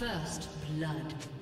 First blood.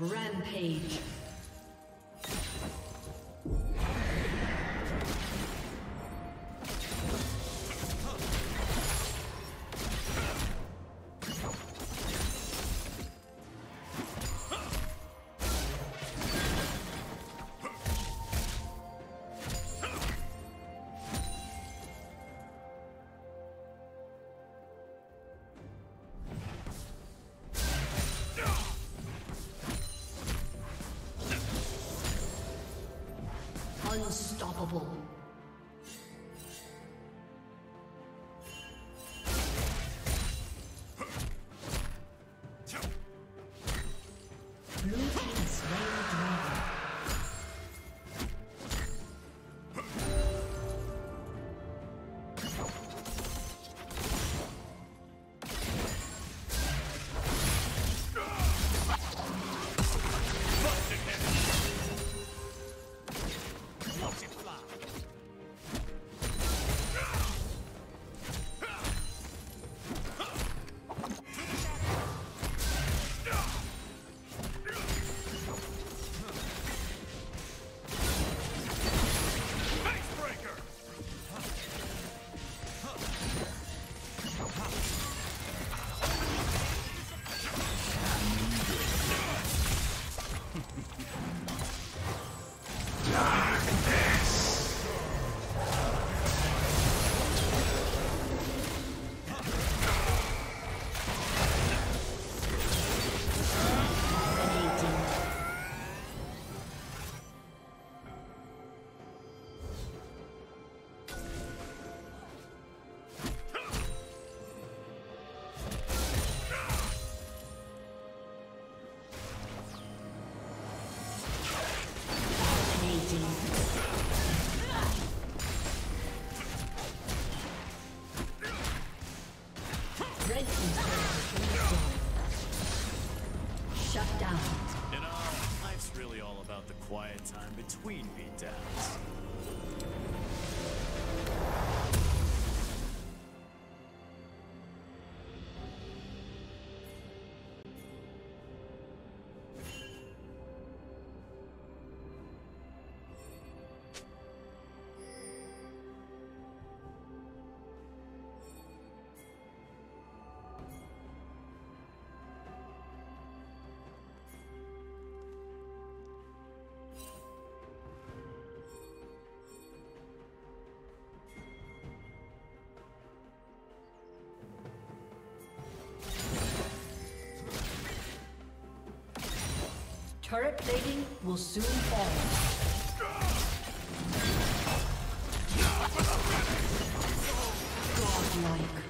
Rampage. Unstoppable. Shut down. You know, life's really all about the quiet time between beatdowns. Turret plating will soon fall. Godlike.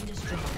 Destroyed.